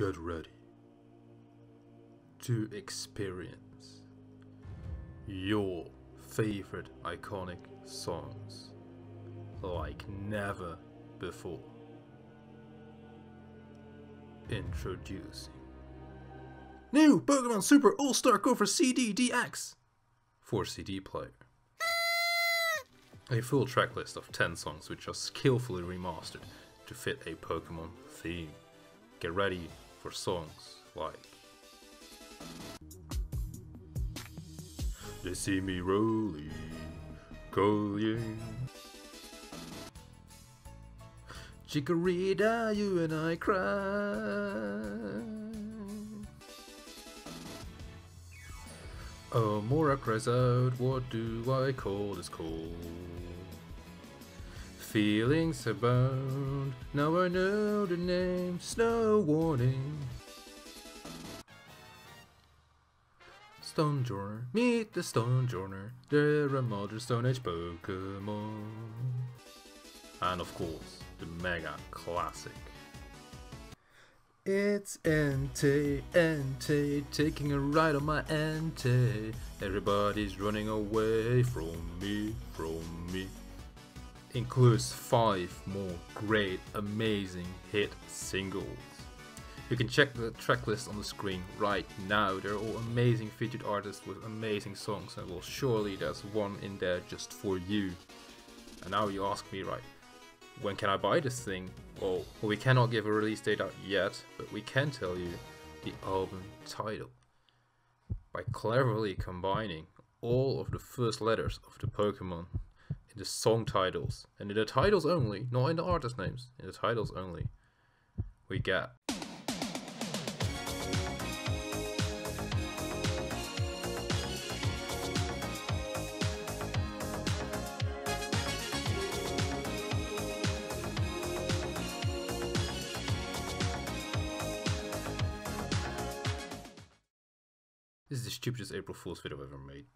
Get ready to experience your favorite iconic songs like never before. Introducing New Pokemon Super All Star Cover CD DX for CD player. A full tracklist of 10 songs which are skillfully remastered to fit a Pokemon theme. Get ready for songs like They see me rolling, calling. Chikorita, you and I cry. Oh, Mora cries out, what do I call this cold? Feelings abound, now I know the name, Snow Warning. Stonjourner, meet the Stonjourner, they're a modern Stone Age Pokemon. And of course, the mega classic. It's Entei, Entei, taking a ride on my Entei. Everybody's running away from me, from me. Includes five more great, amazing hit singles. You can check the track list on the screen right now. They're all amazing featured artists with amazing songs, and well, surely there's one in there just for you. And now you ask me, right, when can I buy this thing? Well, we cannot give a release date out yet, but we can tell you the album title. By cleverly combining all of the first letters of the Pokemon in the song titles, and in the titles only, not in the artist names, in the titles only, we get This is the stupidest April Fool's video I've ever made.